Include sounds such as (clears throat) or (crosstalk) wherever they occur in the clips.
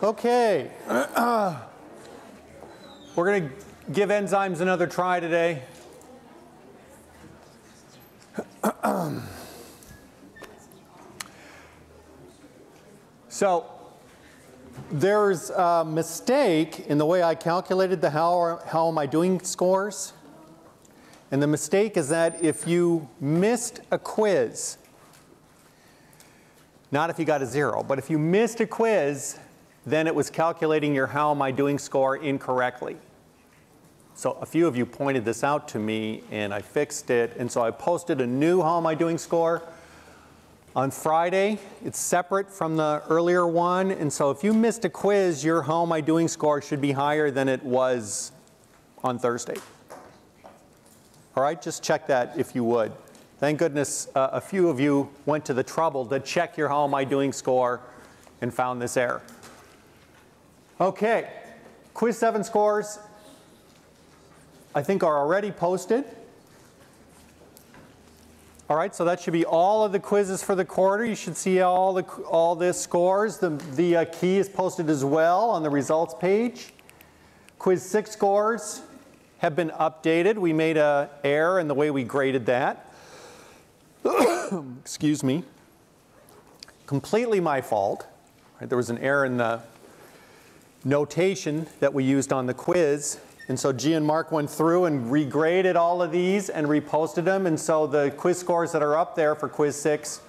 Okay. (clears throat) We're going to give enzymes another try today. (clears throat) so there's a mistake in the way I calculated the how, how am I doing scores. And the mistake is that if you missed a quiz, not if you got a zero, but if you missed a quiz, then it was calculating your how am I doing score incorrectly. So a few of you pointed this out to me and I fixed it. And so I posted a new how am I doing score on Friday. It's separate from the earlier one. And so if you missed a quiz, your how am I doing score should be higher than it was on Thursday. All right, just check that if you would. Thank goodness uh, a few of you went to the trouble to check your how am I doing score and found this error. Okay, quiz 7 scores I think are already posted. All right, so that should be all of the quizzes for the quarter. You should see all the all the scores. The, the uh, key is posted as well on the results page. Quiz 6 scores have been updated. We made a error in the way we graded that. (coughs) Excuse me. Completely my fault. Right, there was an error in the notation that we used on the quiz. And so G and Mark went through and regraded all of these and reposted them. And so the quiz scores that are up there for quiz 6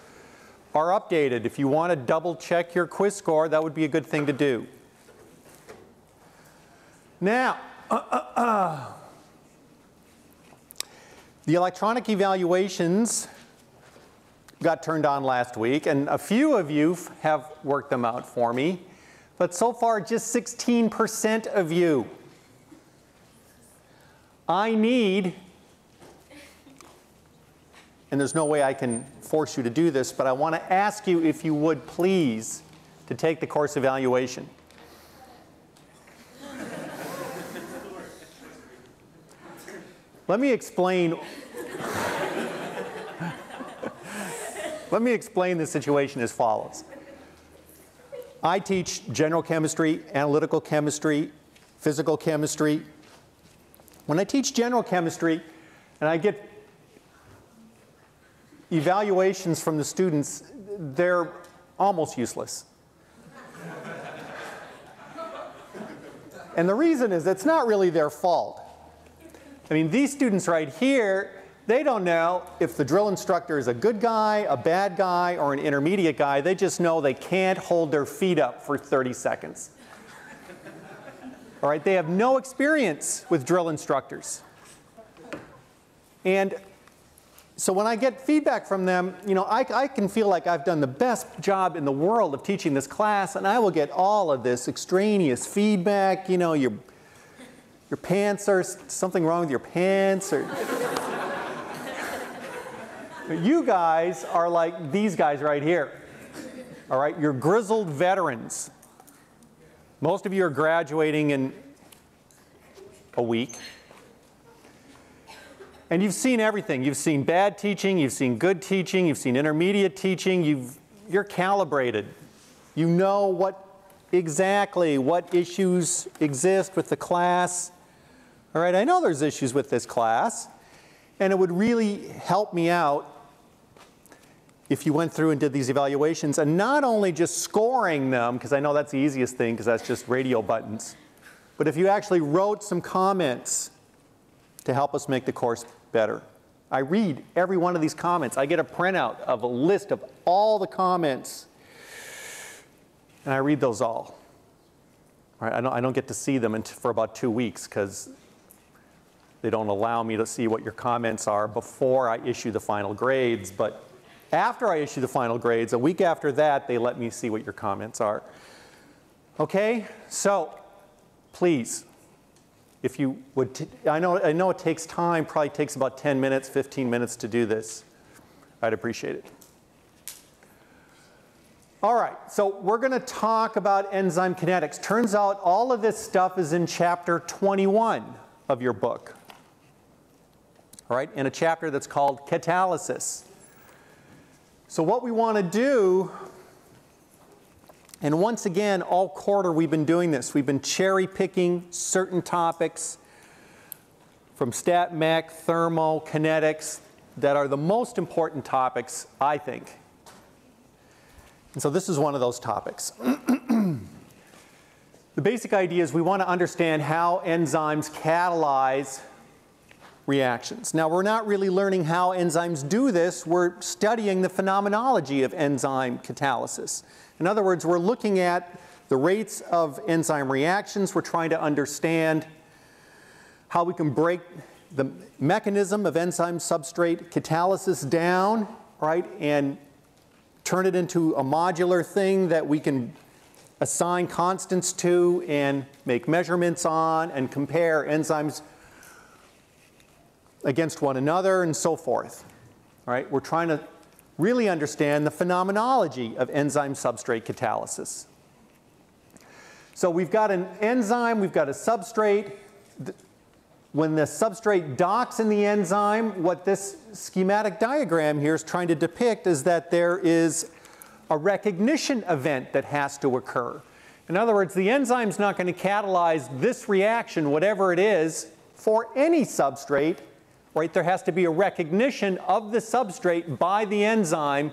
are updated. If you want to double check your quiz score, that would be a good thing to do. Now, uh, uh, uh. the electronic evaluations got turned on last week, and a few of you have worked them out for me. But so far, just 16% of you I need, and there's no way I can force you to do this, but I want to ask you if you would please to take the course evaluation. Let me explain. (laughs) Let me explain the situation as follows. I teach general chemistry, analytical chemistry, physical chemistry, when I teach general chemistry and I get evaluations from the students, they're almost useless. and the reason is it's not really their fault. I mean, these students right here, they don't know if the drill instructor is a good guy, a bad guy, or an intermediate guy. They just know they can't hold their feet up for 30 seconds. All right, they have no experience with drill instructors. And so when I get feedback from them, you know, I, I, can feel like I've done the best job in the world of teaching this class, and I will get all of this extraneous feedback. You know, your your pants are something wrong with your pants, or you guys are like these guys right here. All right, you're grizzled veterans. Most of you are graduating in a week. And you've seen everything. You've seen bad teaching, you've seen good teaching, you've seen intermediate teaching, you've, you're calibrated. You know what exactly what issues exist with the class. All right, I know there's issues with this class, and it would really help me out if you went through and did these evaluations and not only just scoring them, because I know that's the easiest thing because that's just radio buttons, but if you actually wrote some comments to help us make the course better. I read every one of these comments. I get a printout of a list of all the comments and I read those all. Right, I, don't, I don't get to see them for about two weeks because they don't allow me to see what your comments are before I issue the final grades, but after I issue the final grades, a week after that, they let me see what your comments are. Okay, so please, if you would, I know, I know it takes time, probably takes about 10 minutes, 15 minutes to do this. I'd appreciate it. All right, so we're going to talk about enzyme kinetics. Turns out all of this stuff is in chapter 21 of your book. All right, in a chapter that's called catalysis. So what we want to do And once again, all quarter we've been doing this. We've been cherry picking certain topics from stat mech, thermo, kinetics that are the most important topics, I think. And so this is one of those topics. (clears throat) the basic idea is we want to understand how enzymes catalyze reactions. Now, we're not really learning how enzymes do this, we're studying the phenomenology of enzyme catalysis. In other words, we're looking at the rates of enzyme reactions, we're trying to understand how we can break the mechanism of enzyme substrate catalysis down, right, and turn it into a modular thing that we can assign constants to and make measurements on and compare enzymes against one another and so forth. All right, we're trying to really understand the phenomenology of enzyme substrate catalysis. So we've got an enzyme, we've got a substrate. When the substrate docks in the enzyme, what this schematic diagram here is trying to depict is that there is a recognition event that has to occur. In other words, the enzyme's not going to catalyze this reaction, whatever it is, for any substrate There has to be a recognition of the substrate by the enzyme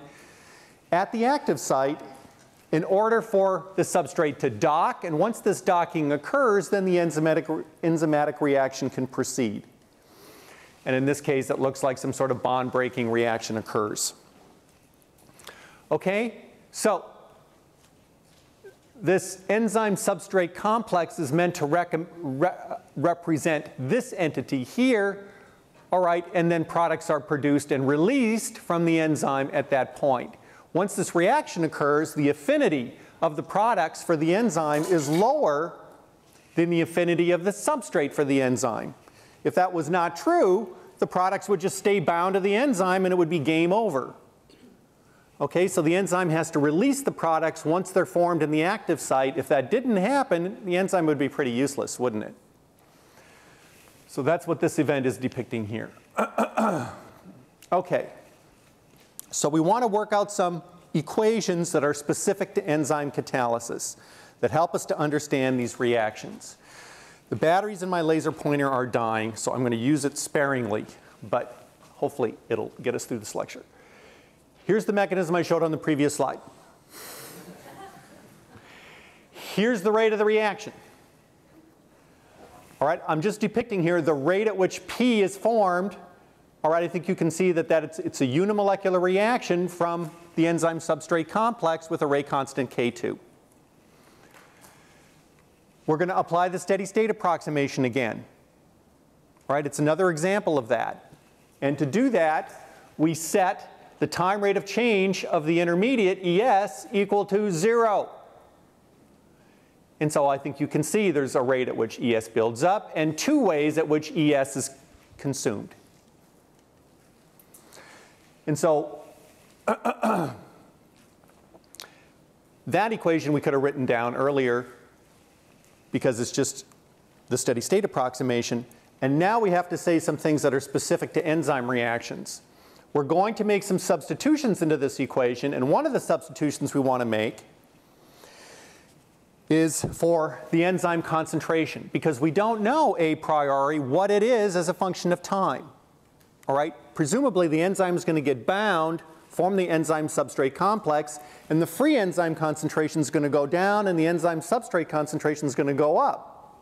at the active site in order for the substrate to dock. And once this docking occurs, then the enzymatic, enzymatic reaction can proceed. And in this case, it looks like some sort of bond breaking reaction occurs. Okay, so this enzyme substrate complex is meant to re represent this entity here all right, and then products are produced and released from the enzyme at that point. Once this reaction occurs, the affinity of the products for the enzyme is lower than the affinity of the substrate for the enzyme. If that was not true, the products would just stay bound to the enzyme and it would be game over. Okay, so the enzyme has to release the products once they're formed in the active site. If that didn't happen, the enzyme would be pretty useless, wouldn't it? So that's what this event is depicting here. (clears throat) okay, so we want to work out some equations that are specific to enzyme catalysis that help us to understand these reactions. The batteries in my laser pointer are dying, so I'm going to use it sparingly, but hopefully it'll get us through this lecture. Here's the mechanism I showed on the previous slide. Here's the rate of the reaction. All right, I'm just depicting here the rate at which P is formed. All right, I think you can see that, that it's, it's a unimolecular reaction from the enzyme substrate complex with a rate constant K2. We're going to apply the steady state approximation again. All right, it's another example of that. And to do that, we set the time rate of change of the intermediate ES equal to zero. And so I think you can see there's a rate at which ES builds up and two ways at which ES is consumed. And so (clears throat) that equation we could have written down earlier because it's just the steady state approximation. And now we have to say some things that are specific to enzyme reactions. We're going to make some substitutions into this equation, and one of the substitutions we want to make is for the enzyme concentration because we don't know a priori what it is as a function of time. All right, presumably the enzyme is going to get bound, form the enzyme substrate complex, and the free enzyme concentration is going to go down and the enzyme substrate concentration is going to go up.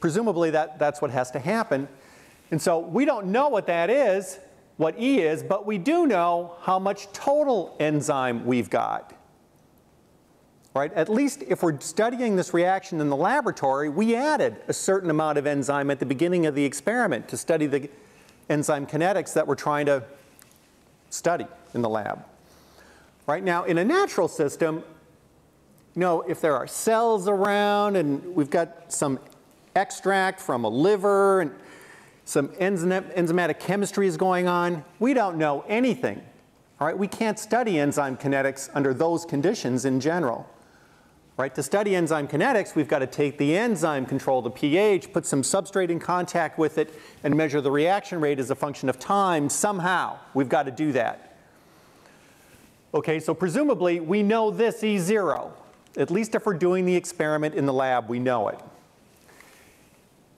Presumably that, that's what has to happen. And so we don't know what that is, what E is, but we do know how much total enzyme we've got right? At least if we're studying this reaction in the laboratory, we added a certain amount of enzyme at the beginning of the experiment to study the enzyme kinetics that we're trying to study in the lab. Right now, in a natural system, you know, if there are cells around and we've got some extract from a liver and some enzymatic chemistry is going on, we don't know anything. All right, we can't study enzyme kinetics under those conditions in general. Right? To study enzyme kinetics, we've got to take the enzyme, control the pH, put some substrate in contact with it, and measure the reaction rate as a function of time somehow. We've got to do that. Okay, so presumably we know this E0. At least if we're doing the experiment in the lab, we know it.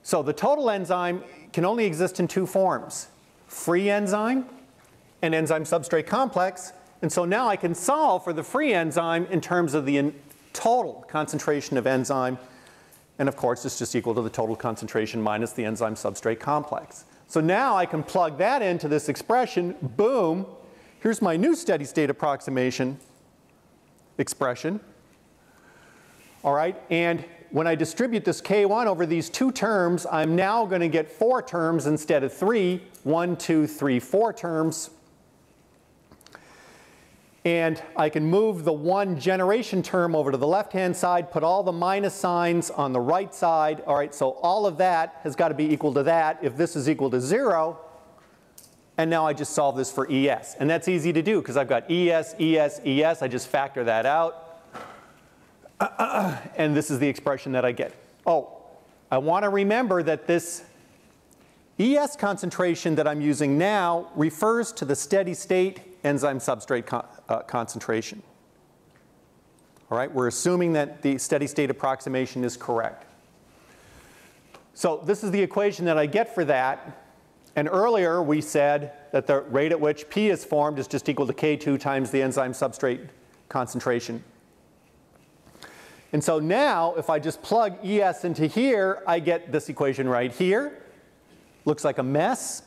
So the total enzyme can only exist in two forms, free enzyme and enzyme substrate complex. And so now I can solve for the free enzyme in terms of the total concentration of enzyme. And of course, it's just equal to the total concentration minus the enzyme substrate complex. So now I can plug that into this expression, boom, here's my new steady state approximation expression. All right, and when I distribute this K1 over these two terms, I'm now going to get four terms instead of three. One, two, three, four terms. And I can move the one generation term over to the left-hand side, put all the minus signs on the right side. All right, so all of that has got to be equal to that. If this is equal to zero, and now I just solve this for ES. And that's easy to do because I've got ES, ES, ES. I just factor that out. (coughs) and this is the expression that I get. Oh, I want to remember that this ES concentration that I'm using now refers to the steady state enzyme substrate con uh, concentration. All right, we're assuming that the steady state approximation is correct. So this is the equation that I get for that. And earlier we said that the rate at which P is formed is just equal to K2 times the enzyme substrate concentration. And so now, if I just plug ES into here, I get this equation right here. Looks like a mess.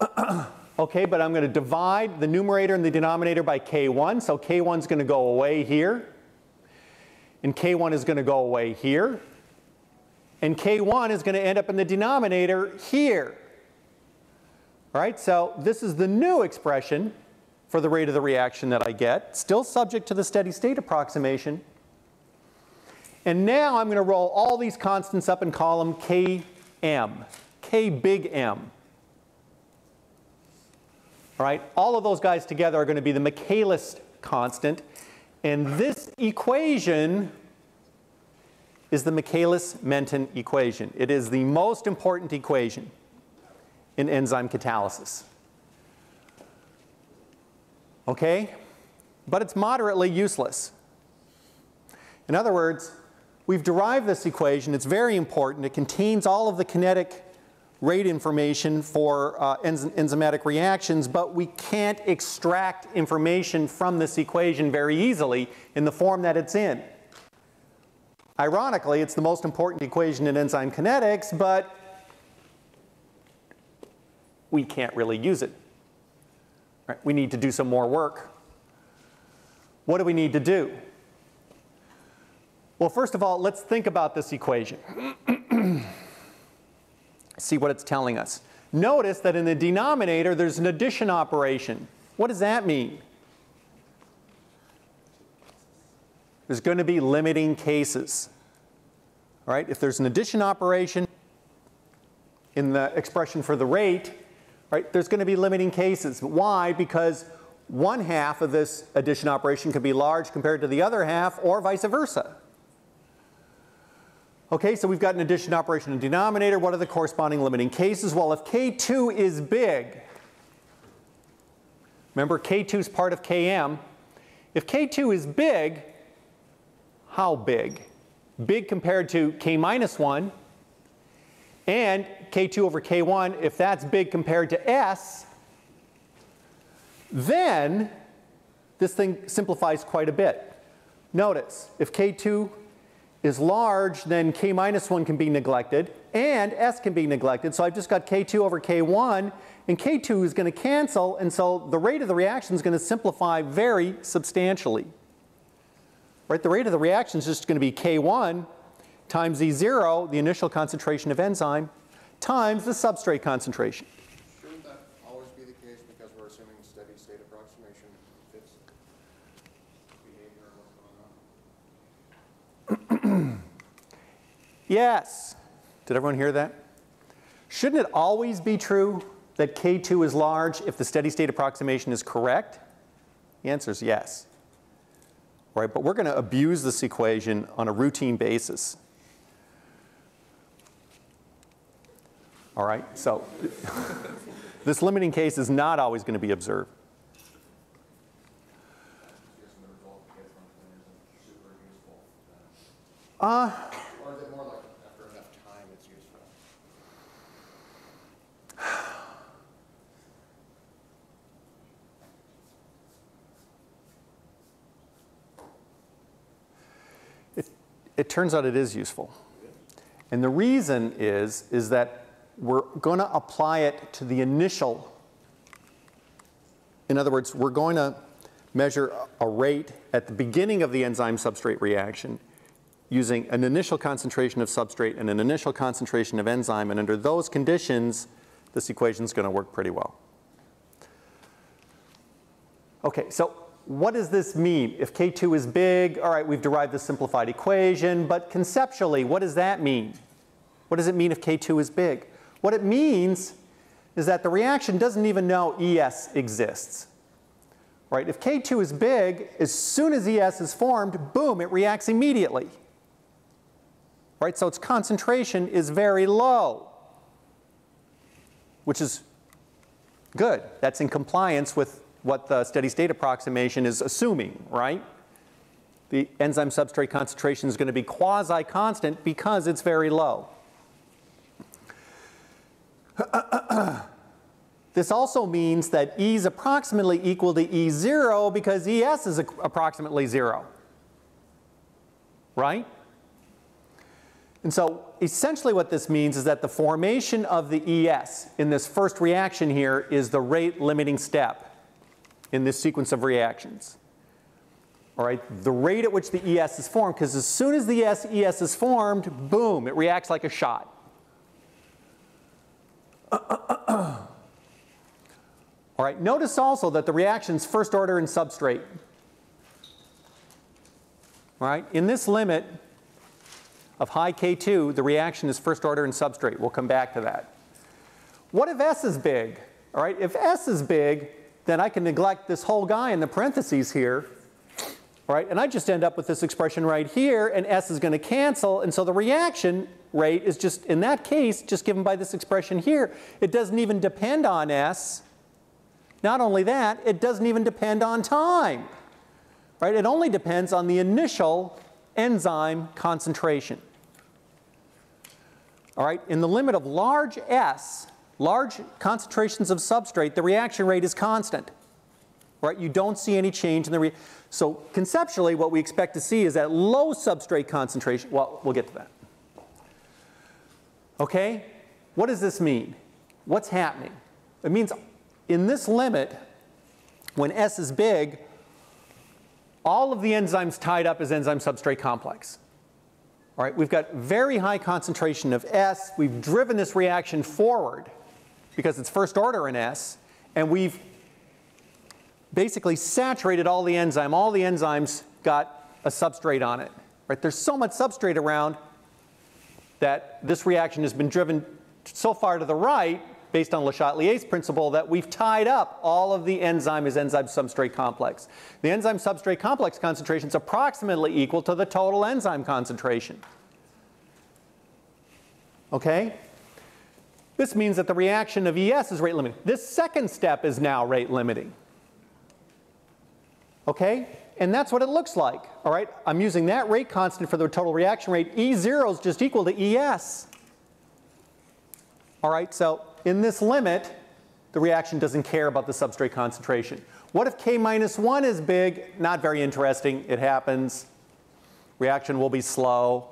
(clears throat) okay, but I'm going to divide the numerator and the denominator by K1. So K1 is going to go away here. And K1 is going to go away here. And K1 is going to end up in the denominator here. All right, so this is the new expression for the rate of the reaction that I get, still subject to the steady state approximation. And now I'm going to roll all these constants up in column Km, K big M. All right, all of those guys together are going to be the Michaelis constant. And this equation is the Michaelis-Menten equation. It is the most important equation in enzyme catalysis okay? But it's moderately useless. In other words, we've derived this equation. It's very important. It contains all of the kinetic rate information for uh, enzymatic reactions, but we can't extract information from this equation very easily in the form that it's in. Ironically, it's the most important equation in enzyme kinetics, but we can't really use it. Right? We need to do some more work. What do we need to do? Well, first of all, let's think about this equation. (clears throat) See what it's telling us. Notice that in the denominator, there's an addition operation. What does that mean? There's going to be limiting cases. All right, if there's an addition operation in the expression for the rate, right, there's going to be limiting cases. Why? Because one half of this addition operation could be large compared to the other half or vice versa. Okay, so we've got an addition operation in denominator. What are the corresponding limiting cases? Well, if K2 is big, remember K2 is part of Km. If K2 is big, how big? Big compared to K minus 1, and K2 over K1, if that's big compared to S, then this thing simplifies quite a bit. Notice, if K2 is large, then K minus 1 can be neglected, and S can be neglected. So I've just got K2 over K1, and K2 is going to cancel, and so the rate of the reaction is going to simplify very substantially. Right, the rate of the reaction is just going to be K1 times E0, the initial concentration of enzyme, times the substrate concentration. Shouldn't that always be the case because we're assuming steady state approximation fits behavior and what's going on? (clears throat) yes. Did everyone hear that? Shouldn't it always be true that K2 is large if the steady state approximation is correct? The answer is yes. Right, but we're going to abuse this equation on a routine basis. All right, so (laughs) this limiting case is not always going to be observed. Uh, or is it more like after enough time it's useful? It, it turns out it is useful. And the reason is, is that we're going to apply it to the initial. In other words, we're going to measure a rate at the beginning of the enzyme substrate reaction using an initial concentration of substrate and an initial concentration of enzyme. And under those conditions, this equation is going to work pretty well. Okay, so what does this mean? If K2 is big, all right, we've derived the simplified equation, but conceptually, what does that mean? What does it mean if K2 is big? What it means is that the reaction doesn't even know ES exists. Right? If K2 is big, as soon as ES is formed, boom, it reacts immediately. Right? So its concentration is very low, which is good. That's in compliance with what the steady state approximation is assuming, right? The enzyme substrate concentration is going to be quasi-constant because it's very low. (coughs) this also means that E is approximately equal to E0 because ES is approximately 0. Right? And so essentially what this means is that the formation of the ES in this first reaction here is the rate limiting step in this sequence of reactions. All right, the rate at which the ES is formed, because as soon as the ES, ES is formed, boom, it reacts like a shot. (clears throat) All right, notice also that the reaction's first order in substrate. All right, in this limit of high K2, the reaction is first order in substrate. We'll come back to that. What if S is big? All right, if S is big, then I can neglect this whole guy in the parentheses here, right? And I just end up with this expression right here, and S is going to cancel, and so the reaction rate is just, in that case, just given by this expression here. It doesn't even depend on S. Not only that, it doesn't even depend on time, right? It only depends on the initial enzyme concentration. All right, in the limit of large S, large concentrations of substrate, the reaction rate is constant. Right? You don't see any change in the so conceptually what we expect to see is that low substrate concentration, well, we'll get to that. Okay? What does this mean? What's happening? It means in this limit, when S is big, all of the enzymes tied up as enzyme substrate complex. All right, we've got very high concentration of S. We've driven this reaction forward because it's first order in S, and we've basically saturated all the enzyme. All the enzymes got a substrate on it. Right? There's so much substrate around that this reaction has been driven so far to the right based on Le Chatelier's principle that we've tied up all of the enzyme as enzyme substrate complex. The enzyme substrate complex concentration is approximately equal to the total enzyme concentration. Okay? This means that the reaction of ES is rate limiting. This second step is now rate limiting. Okay? And that's what it looks like. All right? I'm using that rate constant for the total reaction rate. E0 is just equal to ES. All right? So in this limit, the reaction doesn't care about the substrate concentration. What if K minus 1 is big? Not very interesting. It happens. Reaction will be slow.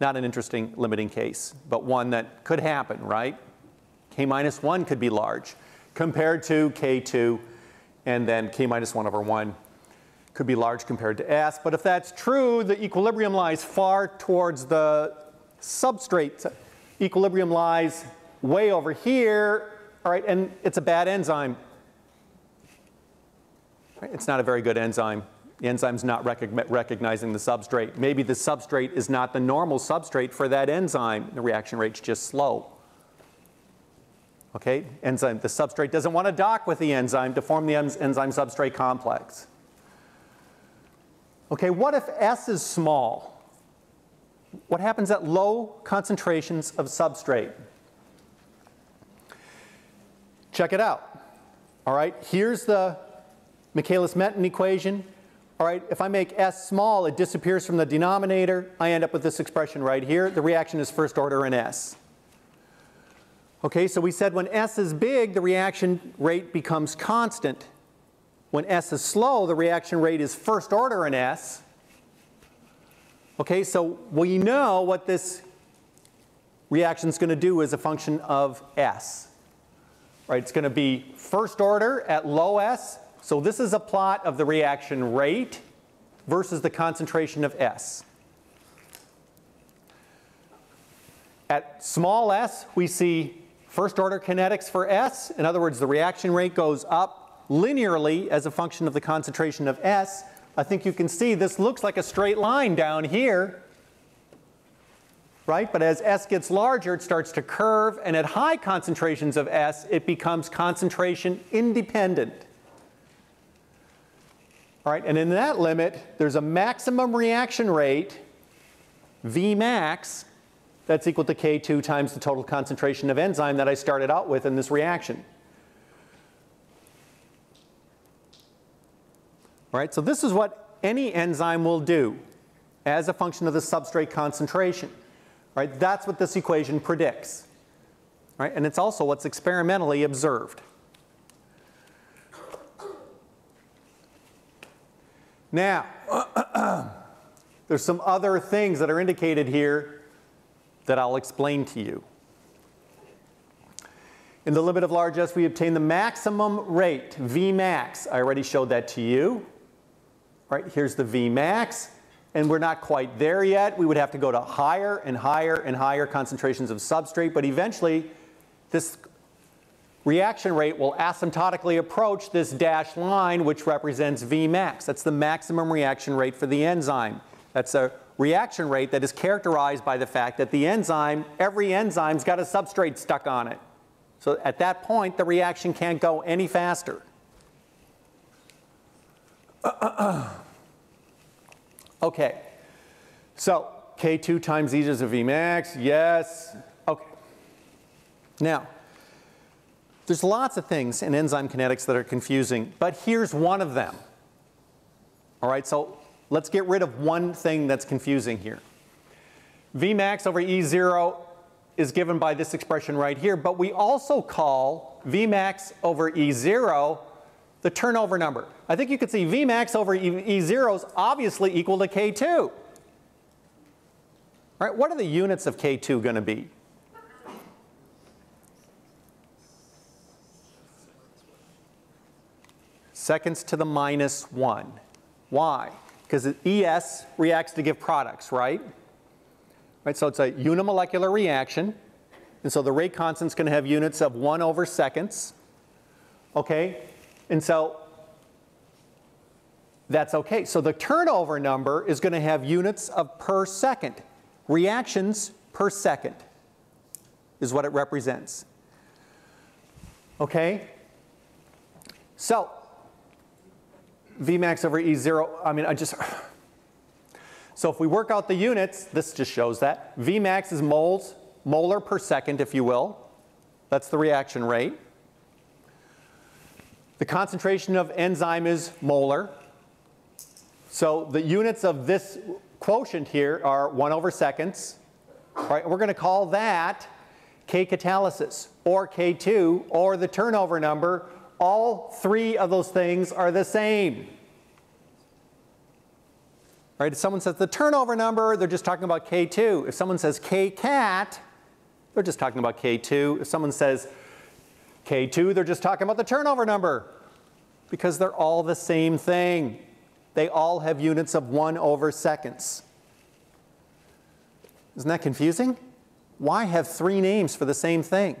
Not an interesting limiting case, but one that could happen, right? K minus 1 could be large compared to K2, and then K minus 1 over 1 could be large compared to S. But if that's true, the equilibrium lies far towards the substrate. Equilibrium lies way over here, all right, and it's a bad enzyme. It's not a very good enzyme. The enzyme's not recognizing the substrate. Maybe the substrate is not the normal substrate for that enzyme. The reaction rate's just slow. Okay, enzyme, the substrate doesn't want to dock with the enzyme to form the enzyme substrate complex. Okay, what if S is small? What happens at low concentrations of substrate? Check it out. All right, here's the Michaelis-Menten equation. All right, if I make S small, it disappears from the denominator. I end up with this expression right here. The reaction is first order in S. Okay, so we said when S is big, the reaction rate becomes constant. When S is slow, the reaction rate is first order in S. Okay, so we know what this reaction is going to do as a function of S. Right, it's going to be first order at low S. So this is a plot of the reaction rate versus the concentration of S. At small s, we see first order kinetics for S. In other words, the reaction rate goes up linearly as a function of the concentration of S. I think you can see this looks like a straight line down here, right? But as S gets larger, it starts to curve, and at high concentrations of S, it becomes concentration independent. All right, and in that limit, there's a maximum reaction rate, Vmax, that's equal to K2 times the total concentration of enzyme that I started out with in this reaction. All right, so this is what any enzyme will do as a function of the substrate concentration. Right, that's what this equation predicts. Right, and it's also what's experimentally observed. Now, (clears throat) there's some other things that are indicated here that I'll explain to you. In the limit of large S, we obtain the maximum rate, Vmax. I already showed that to you. Right, here's the Vmax, and we're not quite there yet. We would have to go to higher and higher and higher concentrations of substrate, but eventually this reaction rate will asymptotically approach this dashed line, which represents Vmax. That's the maximum reaction rate for the enzyme. That's a reaction rate that is characterized by the fact that the enzyme, every enzyme's got a substrate stuck on it. So at that point, the reaction can't go any faster. (clears throat) okay, so K2 times E is a Vmax, yes. Okay. Now, there's lots of things in enzyme kinetics that are confusing, but here's one of them. All right, so let's get rid of one thing that's confusing here. Vmax over E0 is given by this expression right here, but we also call Vmax over E0 the turnover number. I think you could see Vmax over E0 is obviously equal to K2. All right, what are the units of K2 going to be? Seconds to the minus 1. Why? Because ES reacts to give products, right? Right, so it's a unimolecular reaction. And so the rate constant is going to have units of 1 over seconds. Okay? And so that's okay. So the turnover number is going to have units of per second. Reactions per second is what it represents. Okay? So Vmax over E0, I mean, I just, (sighs) so if we work out the units, this just shows that. Vmax is moles, molar per second, if you will. That's the reaction rate. The concentration of enzyme is molar. So the units of this quotient here are 1 over seconds. Right, we're going to call that K catalysis, or K2, or the turnover number, all three of those things are the same. Right? If someone says the turnover number, they're just talking about K2. If someone says K cat, they're just talking about K2. If someone says K2, they're just talking about the turnover number because they're all the same thing. They all have units of 1 over seconds. Isn't that confusing? Why have three names for the same thing?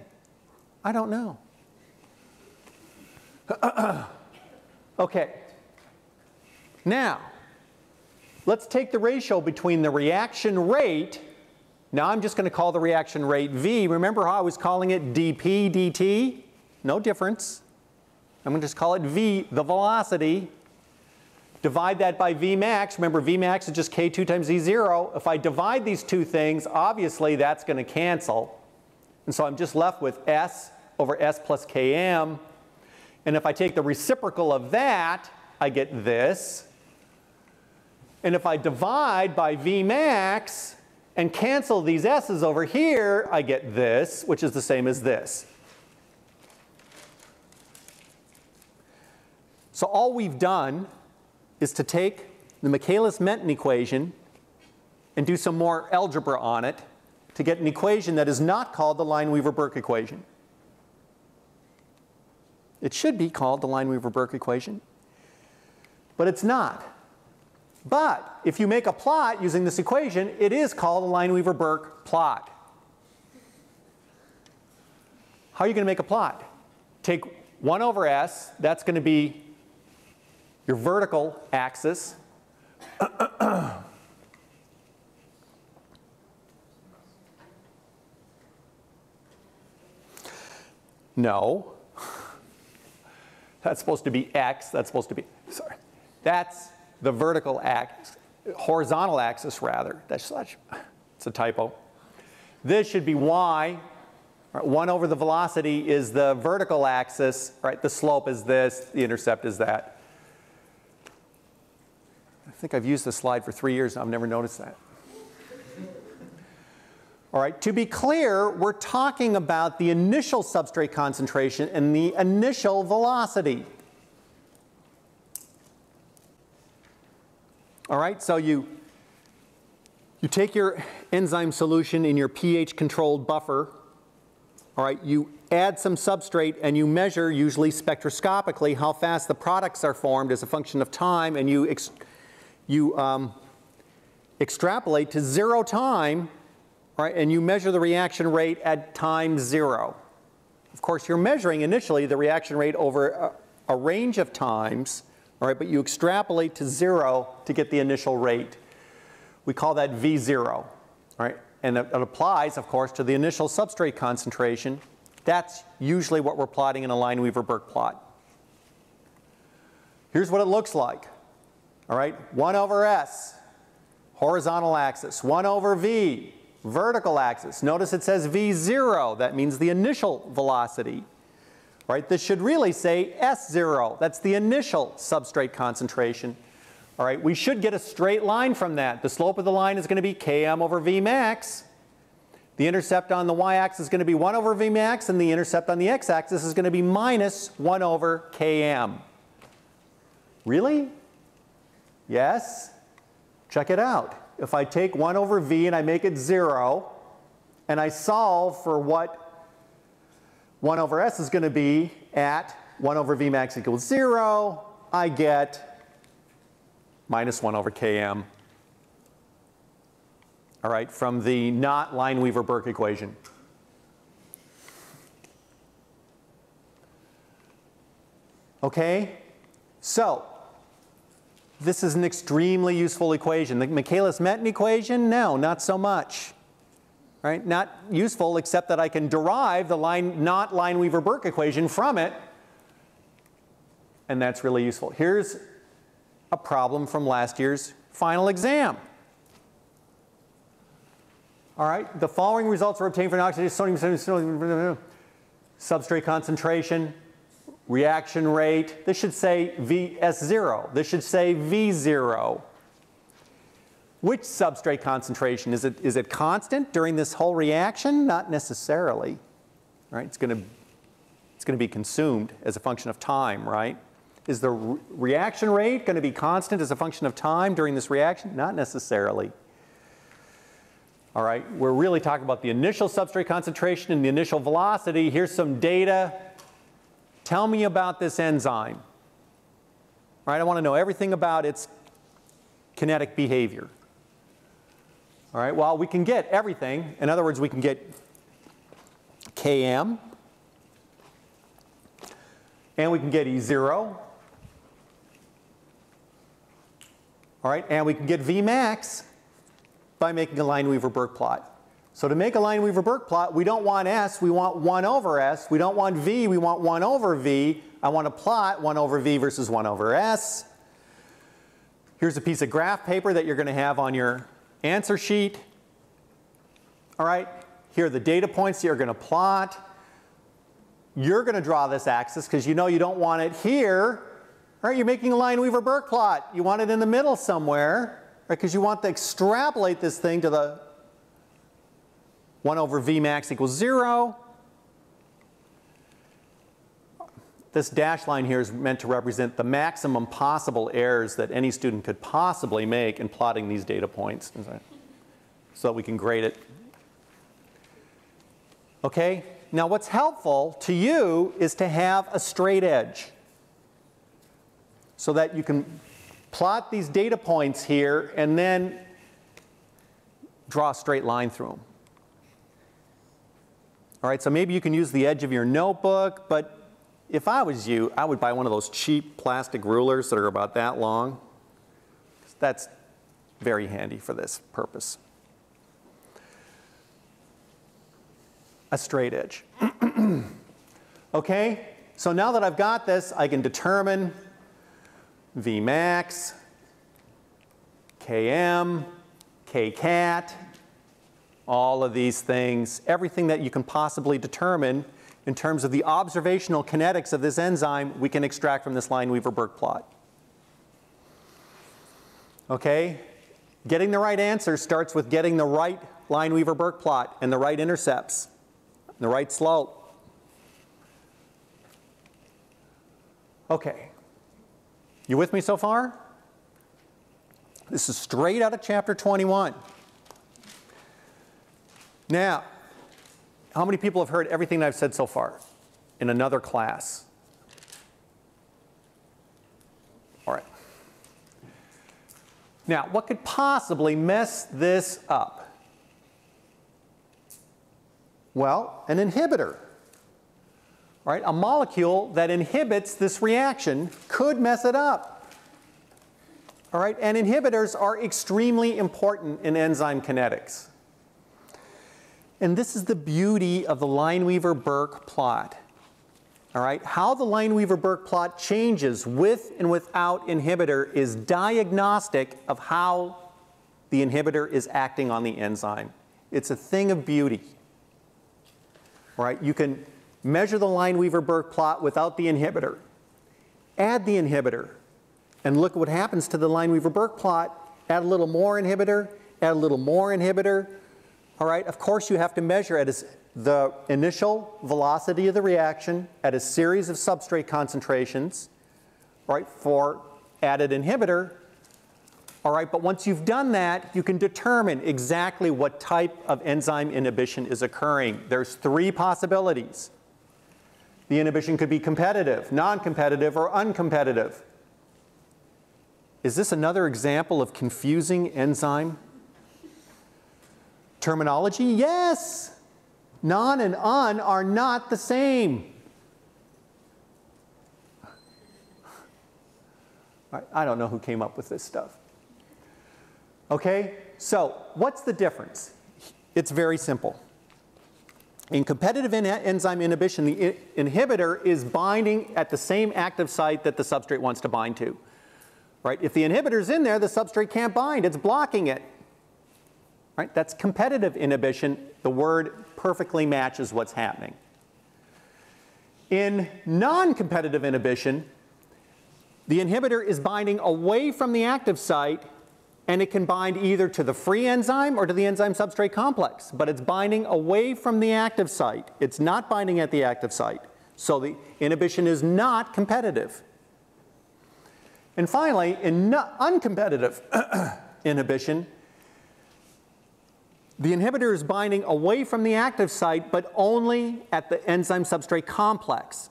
I don't know. (clears throat) okay. Now, let's take the ratio between the reaction rate. Now I'm just going to call the reaction rate V. Remember how I was calling it dP dt? No difference. I'm going to just call it V, the velocity. Divide that by Vmax. Remember, Vmax is just K2 times E0. If I divide these two things, obviously that's going to cancel. And so I'm just left with S over S plus Km and if I take the reciprocal of that, I get this. And if I divide by Vmax and cancel these s's over here, I get this, which is the same as this. So all we've done is to take the Michaelis-Menten equation and do some more algebra on it to get an equation that is not called the Lineweaver-Burk equation. It should be called the Lineweaver-Burk equation, but it's not. But if you make a plot using this equation, it is called a Lineweaver-Burk plot. How are you going to make a plot? Take 1 over s, that's going to be your vertical axis. (coughs) no. (laughs) That's supposed to be x, that's supposed to be, sorry. That's the vertical axis, horizontal axis rather. That's such, (sighs) it's a typo. This should be y. Right, 1 over the velocity is the vertical axis, right? The slope is this, the intercept is that. I think I've used this slide for three years and I've never noticed that. All right, to be clear, we're talking about the initial substrate concentration and the initial velocity. All right, so you, you take your enzyme solution in your pH controlled buffer. All right, you add some substrate and you measure, usually spectroscopically, how fast the products are formed as a function of time, and you, you um, extrapolate to zero time, right, and you measure the reaction rate at time zero. Of course, you're measuring initially the reaction rate over a, a range of times, all right, but you extrapolate to zero to get the initial rate. We call that V0, all right? And it, it applies, of course, to the initial substrate concentration. That's usually what we're plotting in a Lineweaver-Burk plot. Here's what it looks like. All right, 1 over S, horizontal axis, 1 over V, vertical axis. Notice it says V0, that means the initial velocity right? This should really say S0. That's the initial substrate concentration. All right, we should get a straight line from that. The slope of the line is going to be Km over Vmax. The intercept on the y-axis is going to be 1 over Vmax, and the intercept on the x-axis is going to be minus 1 over Km. Really? Yes? Check it out. If I take 1 over V and I make it 0, and I solve for what 1 over s is going to be at 1 over Vmax equals 0. I get minus 1 over Km. All right, from the not Lineweaver-Burk equation. Okay, so this is an extremely useful equation. The Michaelis-Menten equation, no, not so much right? Not useful except that I can derive the line, not Lineweaver-Burk equation from it, and that's really useful. Here's a problem from last year's final exam. All right, the following results were obtained from oxidation sodium, sodium, sodium, substrate concentration, reaction rate. This should say VS0. This should say V0. Which substrate concentration? Is it, is it constant during this whole reaction? Not necessarily. Right? It's going to it's going to be consumed as a function of time, right? Is the re reaction rate going to be constant as a function of time during this reaction? Not necessarily. All right, we're really talking about the initial substrate concentration and the initial velocity. Here's some data. Tell me about this enzyme. Right? I want to know everything about its kinetic behavior. All right, well, we can get everything. In other words, we can get Km, and we can get E0, all right, and we can get Vmax by making a Lineweaver-Burk plot. So to make a Lineweaver-Burk plot, we don't want S, we want 1 over S. We don't want V, we want 1 over V. I want to plot 1 over V versus 1 over S. Here's a piece of graph paper that you're going to have on your answer sheet. All right, here are the data points you're going to plot. You're going to draw this axis because you know you don't want it here. All right, you're making a Lineweaver-Burk plot. You want it in the middle somewhere. Right? Because you want to extrapolate this thing to the 1 over V max equals 0. This dashed line here is meant to represent the maximum possible errors that any student could possibly make in plotting these data points so that we can grade it. Okay? Now what's helpful to you is to have a straight edge so that you can plot these data points here and then draw a straight line through them. All right, so maybe you can use the edge of your notebook, but if I was you, I would buy one of those cheap plastic rulers that are about that long. That's very handy for this purpose. A straight edge. (clears throat) okay, so now that I've got this, I can determine Vmax, Km, Kcat, all of these things, everything that you can possibly determine in terms of the observational kinetics of this enzyme, we can extract from this Lineweaver-Burk plot. Okay? Getting the right answer starts with getting the right Lineweaver-Burk plot and the right intercepts, the right slope. Okay. You with me so far? This is straight out of chapter 21. Now, how many people have heard everything I've said so far in another class? All right. Now, what could possibly mess this up? Well, an inhibitor. Right? A molecule that inhibits this reaction could mess it up. All right? And inhibitors are extremely important in enzyme kinetics. And this is the beauty of the Lineweaver-Burk plot. All right, how the Lineweaver-Burk plot changes with and without inhibitor is diagnostic of how the inhibitor is acting on the enzyme. It's a thing of beauty. All right, you can measure the Lineweaver-Burk plot without the inhibitor. Add the inhibitor and look what happens to the Lineweaver-Burk plot. Add a little more inhibitor, add a little more inhibitor, all right, of course you have to measure at the initial velocity of the reaction at a series of substrate concentrations, right, for added inhibitor. All right, but once you've done that, you can determine exactly what type of enzyme inhibition is occurring. There's three possibilities. The inhibition could be competitive, non-competitive, or uncompetitive. Is this another example of confusing enzyme Terminology? Yes. Non and un are not the same. I don't know who came up with this stuff. Okay, so what's the difference? It's very simple. In competitive enzyme inhibition, the inhibitor is binding at the same active site that the substrate wants to bind to. Right? If the inhibitor's in there, the substrate can't bind. It's blocking it. Right? That's competitive inhibition. The word perfectly matches what's happening. In non-competitive inhibition, the inhibitor is binding away from the active site and it can bind either to the free enzyme or to the enzyme substrate complex, but it's binding away from the active site. It's not binding at the active site. So the inhibition is not competitive. And finally, in uncompetitive (clears throat) inhibition, the inhibitor is binding away from the active site, but only at the enzyme substrate complex.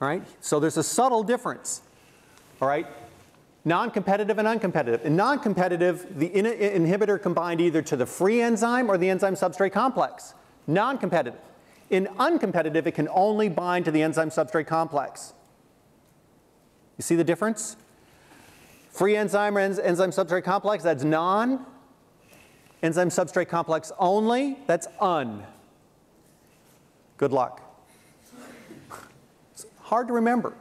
All right? So there's a subtle difference. All right? Non-competitive and uncompetitive. In non-competitive, the in inhibitor can bind either to the free enzyme or the enzyme substrate complex. Non-competitive. In uncompetitive, it can only bind to the enzyme substrate complex. You see the difference? Free enzyme or enzyme substrate complex, that's non enzyme substrate complex only, that's un. Good luck. It's hard to remember.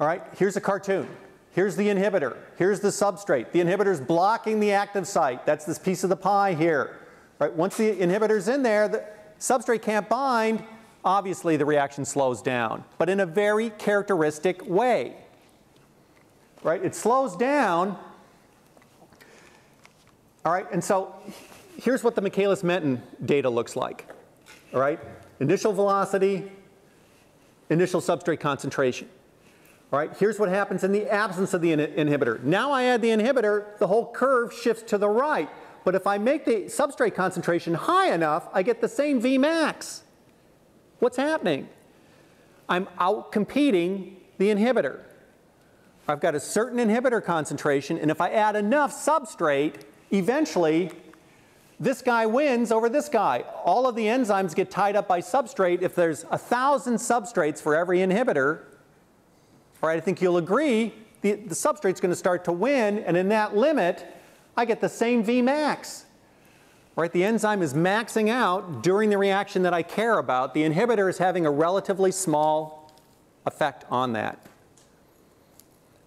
All right, here's a cartoon. Here's the inhibitor. Here's the substrate. The inhibitor is blocking the active site. That's this piece of the pie here. Right? Once the inhibitor's in there, the substrate can't bind. Obviously, the reaction slows down, but in a very characteristic way. right? It slows down. All right, and so here's what the Michaelis-Menten data looks like. All right, initial velocity, initial substrate concentration. All right, here's what happens in the absence of the in inhibitor. Now I add the inhibitor, the whole curve shifts to the right. But if I make the substrate concentration high enough, I get the same Vmax. What's happening? I'm out competing the inhibitor. I've got a certain inhibitor concentration, and if I add enough substrate, eventually this guy wins over this guy. All of the enzymes get tied up by substrate. If there's a thousand substrates for every inhibitor, all right, I think you'll agree the, the substrate's going to start to win, and in that limit, I get the same Vmax. Right, the enzyme is maxing out during the reaction that I care about. The inhibitor is having a relatively small effect on that.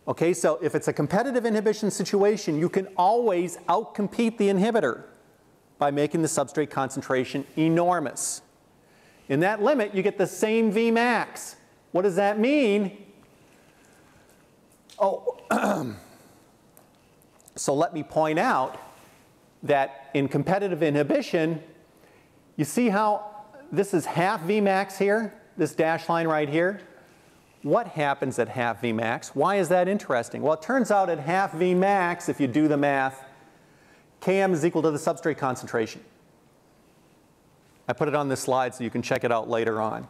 Okay, so if it's a competitive inhibition situation, you can always outcompete the inhibitor by making the substrate concentration enormous. In that limit, you get the same Vmax. What does that mean? Oh, (clears throat) so let me point out that in competitive inhibition, you see how this is half Vmax here, this dashed line right here? What happens at half Vmax? Why is that interesting? Well, it turns out at half Vmax, if you do the math, Km is equal to the substrate concentration. I put it on this slide so you can check it out later on.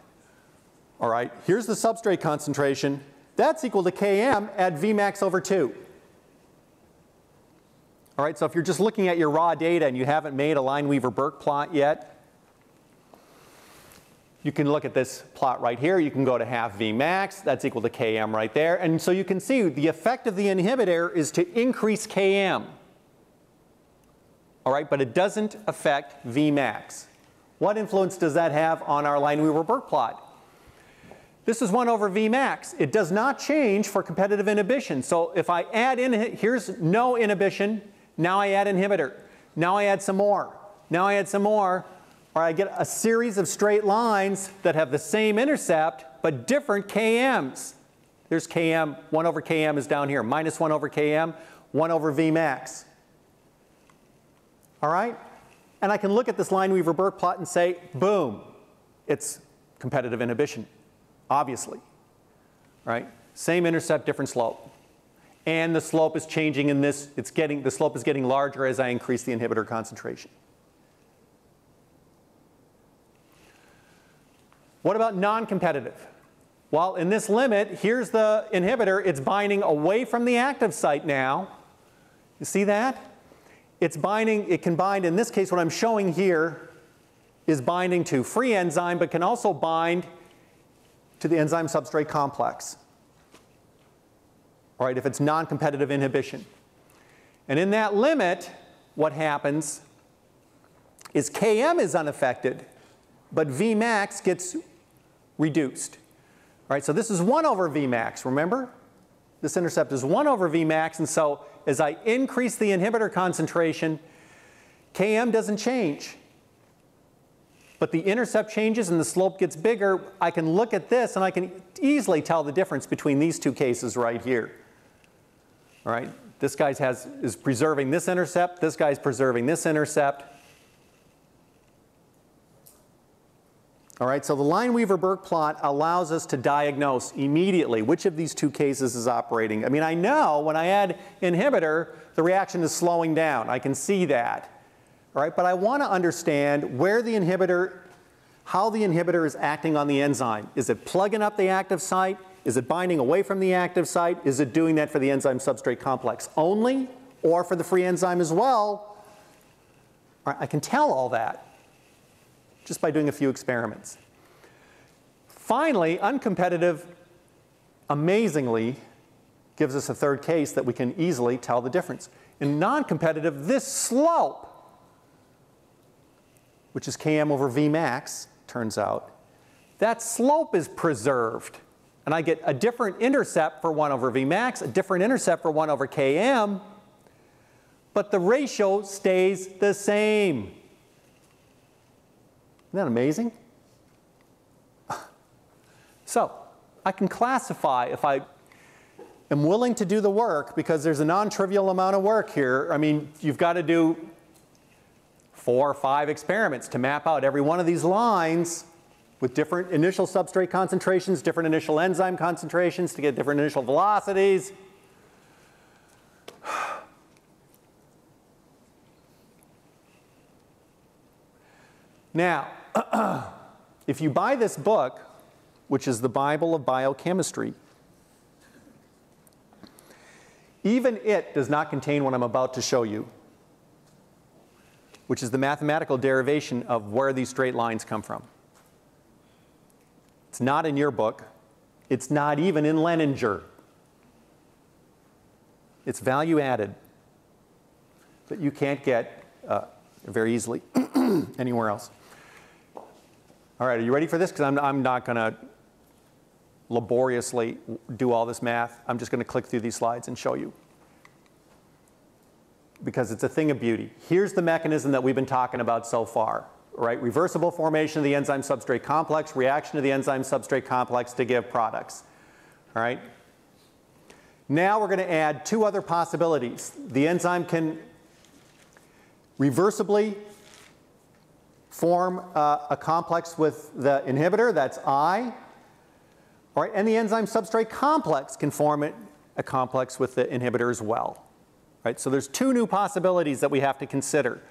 All right, here's the substrate concentration. That's equal to Km at Vmax over 2. All right, so if you're just looking at your raw data and you haven't made a Lineweaver-Burk plot yet, you can look at this plot right here. You can go to half Vmax. That's equal to Km right there. And so you can see the effect of the inhibitor is to increase Km all right, but it doesn't affect Vmax. What influence does that have on our Lineweaver-Burk plot? This is 1 over Vmax. It does not change for competitive inhibition. So if I add in, here's no inhibition. Now I add inhibitor. Now I add some more. Now I add some more. Or I get a series of straight lines that have the same intercept but different Kms. There's Km, 1 over Km is down here, minus 1 over Km, 1 over Vmax all right? And I can look at this Lineweaver-Burk plot and say, boom, it's competitive inhibition, obviously, right? Same intercept, different slope. And the slope is changing in this, it's getting, the slope is getting larger as I increase the inhibitor concentration. What about non-competitive? Well, in this limit, here's the inhibitor. It's binding away from the active site now. You see that? it's binding, it can bind, in this case what I'm showing here is binding to free enzyme, but can also bind to the enzyme substrate complex. All right, if it's non-competitive inhibition. And in that limit, what happens is Km is unaffected, but Vmax gets reduced. All right, so this is 1 over Vmax, remember? This intercept is 1 over Vmax, and so as I increase the inhibitor concentration, Km doesn't change. But the intercept changes and the slope gets bigger. I can look at this and I can easily tell the difference between these two cases right here. All right, this guy has, is preserving this intercept, this guy's preserving this intercept. All right, so the Lineweaver-Burk plot allows us to diagnose immediately which of these two cases is operating. I mean, I know when I add inhibitor, the reaction is slowing down. I can see that. All right, but I want to understand where the inhibitor, how the inhibitor is acting on the enzyme. Is it plugging up the active site? Is it binding away from the active site? Is it doing that for the enzyme substrate complex only or for the free enzyme as well? All right, I can tell all that just by doing a few experiments. Finally, uncompetitive, amazingly, gives us a third case that we can easily tell the difference. In non-competitive, this slope, which is Km over Vmax, turns out, that slope is preserved. And I get a different intercept for 1 over Vmax, a different intercept for 1 over Km, but the ratio stays the same. Isn't that amazing? So I can classify if I am willing to do the work because there's a non-trivial amount of work here. I mean, you've got to do four or five experiments to map out every one of these lines with different initial substrate concentrations, different initial enzyme concentrations to get different initial velocities. Now, (clears throat) if you buy this book, which is the Bible of biochemistry, even it does not contain what I'm about to show you, which is the mathematical derivation of where these straight lines come from. It's not in your book. It's not even in Lehninger. It's value added that you can't get uh, very easily (clears throat) anywhere else. All right, are you ready for this? Because I'm, I'm not going to laboriously do all this math. I'm just going to click through these slides and show you. Because it's a thing of beauty. Here's the mechanism that we've been talking about so far. Right? Reversible formation of the enzyme substrate complex, reaction of the enzyme substrate complex to give products. All right? Now we're going to add two other possibilities. The enzyme can reversibly form uh, a complex with the inhibitor, that's I. All right, and the enzyme substrate complex can form it, a complex with the inhibitor as well. Right, so there's two new possibilities that we have to consider.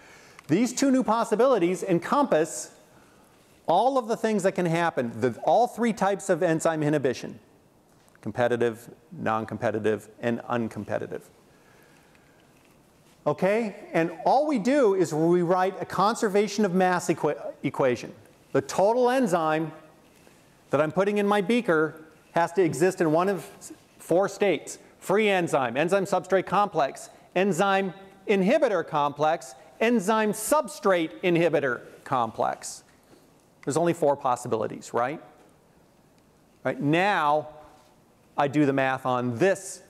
These two new possibilities encompass all of the things that can happen, the, all three types of enzyme inhibition, competitive, non-competitive, and uncompetitive. Okay? And all we do is we write a conservation of mass equa equation. The total enzyme that I'm putting in my beaker has to exist in one of four states. Free enzyme, enzyme substrate complex, enzyme inhibitor complex, enzyme substrate inhibitor complex. There's only four possibilities, right? Right now, I do the math on this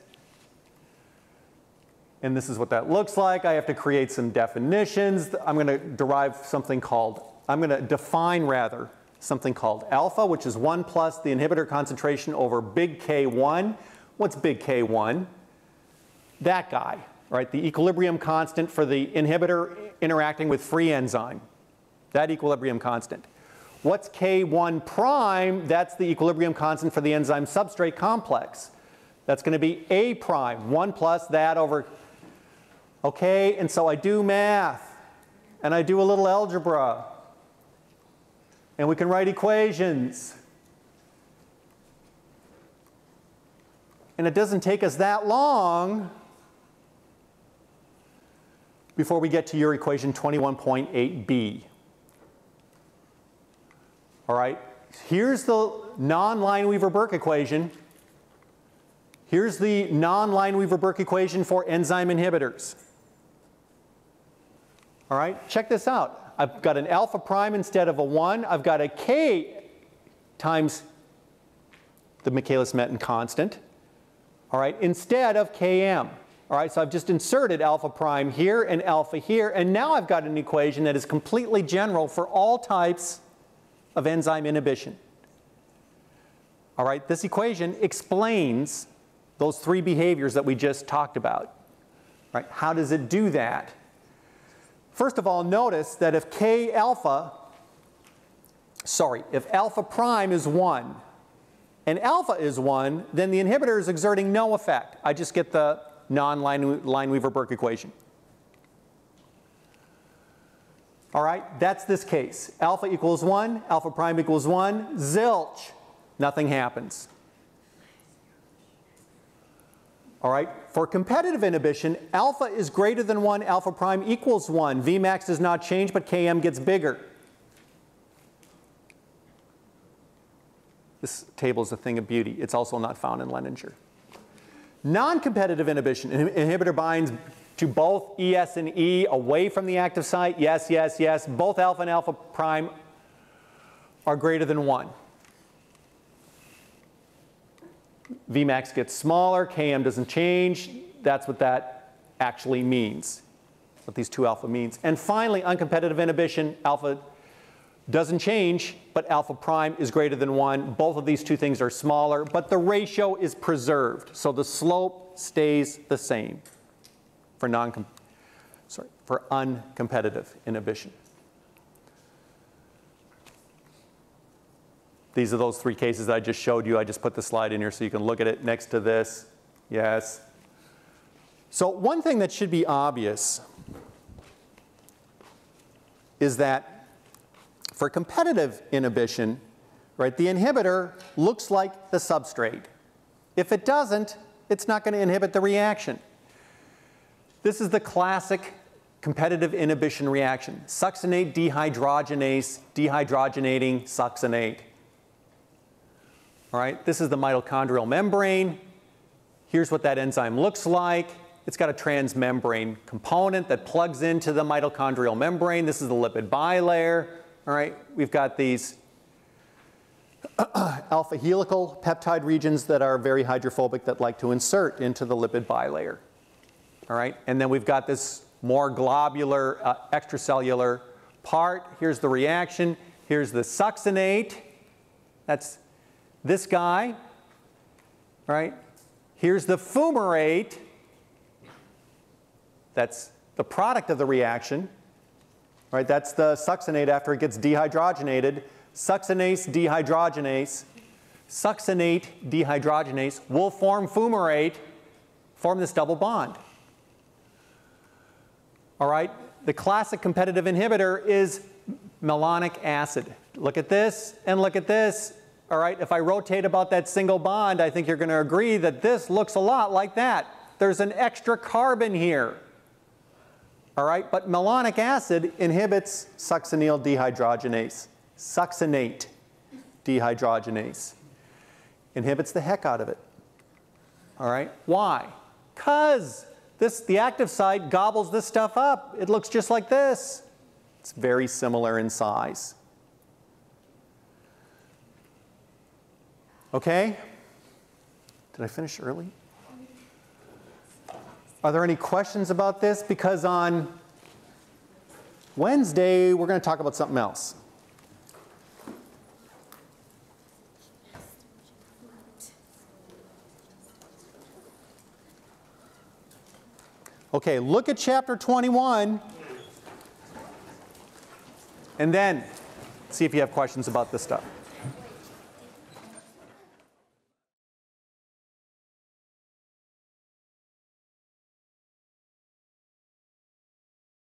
and this is what that looks like. I have to create some definitions. I'm going to derive something called, I'm going to define rather, something called alpha, which is 1 plus the inhibitor concentration over big K1. What's big K1? That guy, right? The equilibrium constant for the inhibitor interacting with free enzyme. That equilibrium constant. What's K1 prime? That's the equilibrium constant for the enzyme substrate complex. That's going to be A prime, 1 plus that over Okay, and so I do math, and I do a little algebra, and we can write equations. And it doesn't take us that long before we get to your equation 21.8b. All right, here's the non-Lineweaver-Burk equation. Here's the non-Lineweaver-Burk equation for enzyme inhibitors. All right, check this out. I've got an alpha prime instead of a 1. I've got a k times the Michaelis-Menten constant, all right, instead of km. All right, so I've just inserted alpha prime here and alpha here, and now I've got an equation that is completely general for all types of enzyme inhibition. All right, this equation explains those three behaviors that we just talked about. Right, how does it do that? First of all, notice that if K alpha, sorry, if alpha prime is 1 and alpha is 1, then the inhibitor is exerting no effect. I just get the non-Lineweaver-Burk equation. All right, that's this case. Alpha equals 1, alpha prime equals 1, zilch, nothing happens. All right, for competitive inhibition, alpha is greater than 1, alpha prime equals 1. Vmax does not change, but Km gets bigger. This table is a thing of beauty. It's also not found in Lehninger. Non-competitive inhibition, inhibitor binds to both ES and E away from the active site. Yes, yes, yes. Both alpha and alpha prime are greater than 1. Vmax gets smaller, Km doesn't change. That's what that actually means, what these two alpha means. And finally, uncompetitive inhibition, alpha doesn't change, but alpha prime is greater than 1. Both of these two things are smaller, but the ratio is preserved. So the slope stays the same for, non sorry, for uncompetitive inhibition. These are those three cases I just showed you. I just put the slide in here so you can look at it next to this. Yes. So one thing that should be obvious is that for competitive inhibition, right, the inhibitor looks like the substrate. If it doesn't, it's not going to inhibit the reaction. This is the classic competitive inhibition reaction. Succinate dehydrogenase, dehydrogenating succinate. All right, this is the mitochondrial membrane. Here's what that enzyme looks like. It's got a transmembrane component that plugs into the mitochondrial membrane. This is the lipid bilayer. All right, we've got these (clears throat) alpha helical peptide regions that are very hydrophobic that like to insert into the lipid bilayer. All right, and then we've got this more globular uh, extracellular part. Here's the reaction. Here's the succinate. That's this guy, right? Here's the fumarate. That's the product of the reaction, right? That's the succinate after it gets dehydrogenated. Succinase dehydrogenase, succinate dehydrogenase will form fumarate, form this double bond. All right, the classic competitive inhibitor is malonic acid. Look at this and look at this all right, if I rotate about that single bond, I think you're going to agree that this looks a lot like that. There's an extra carbon here. All right, but malonic acid inhibits succinyl dehydrogenase, succinate dehydrogenase. Inhibits the heck out of it. All right, why? Because this, the active site gobbles this stuff up. It looks just like this. It's very similar in size. Okay? Did I finish early? Are there any questions about this? Because on Wednesday, we're going to talk about something else. Okay, look at chapter 21 and then see if you have questions about this stuff.